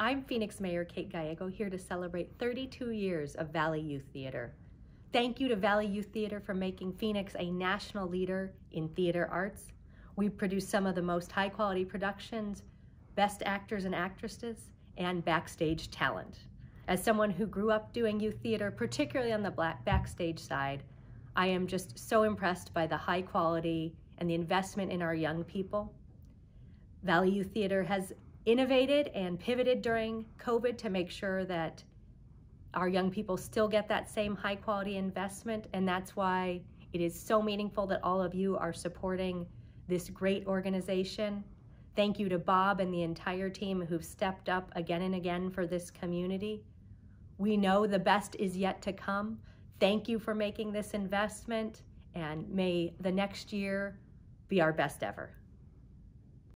I'm Phoenix Mayor Kate Gallego here to celebrate 32 years of Valley Youth Theatre. Thank you to Valley Youth Theatre for making Phoenix a national leader in theater arts. We produce some of the most high quality productions, best actors and actresses, and backstage talent. As someone who grew up doing youth theater, particularly on the black backstage side, I am just so impressed by the high quality and the investment in our young people. Valley Youth Theatre has innovated and pivoted during COVID to make sure that our young people still get that same high quality investment. And that's why it is so meaningful that all of you are supporting this great organization. Thank you to Bob and the entire team who've stepped up again and again for this community. We know the best is yet to come. Thank you for making this investment and may the next year be our best ever.